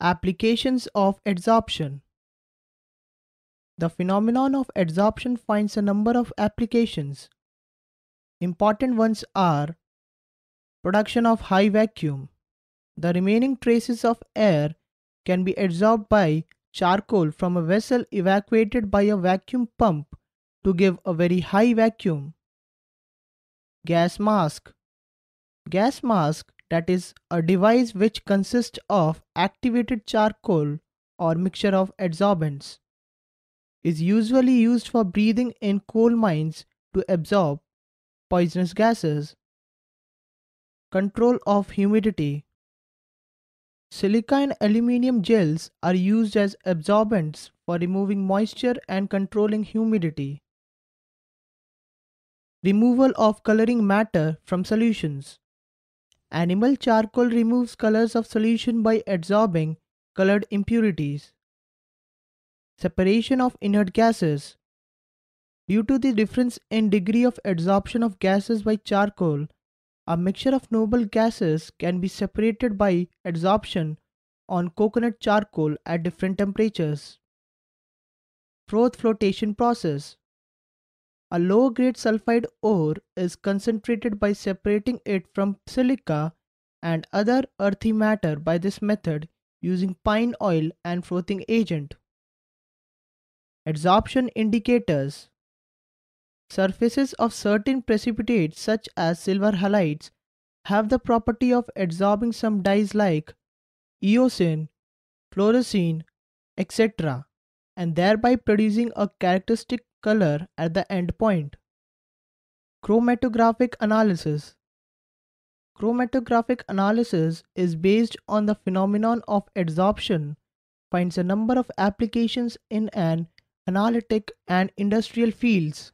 Applications of adsorption. The phenomenon of adsorption finds a number of applications. Important ones are production of high vacuum. The remaining traces of air can be adsorbed by charcoal from a vessel evacuated by a vacuum pump to give a very high vacuum. Gas mask. Gas mask that is a device which consists of activated charcoal or mixture of adsorbents is usually used for breathing in coal mines to absorb poisonous gases. Control of humidity. Silica and aluminium gels are used as absorbents for removing moisture and controlling humidity. Removal of coloring matter from solutions. Animal charcoal removes colors of solution by adsorbing colored impurities. Separation of inert gases. Due to the difference in degree of adsorption of gases by charcoal, a mixture of noble gases can be separated by adsorption on coconut charcoal at different temperatures. Froth flotation process. A low-grade sulfide ore is concentrated by separating it from silica and other earthy matter by this method using pine oil and frothing agent. Adsorption indicators Surfaces of certain precipitates such as silver halides have the property of adsorbing some dyes like eosin, fluorescein, etc. and thereby producing a characteristic color at the end point. Chromatographic analysis Chromatographic analysis is based on the phenomenon of adsorption, finds a number of applications in an analytic and industrial fields.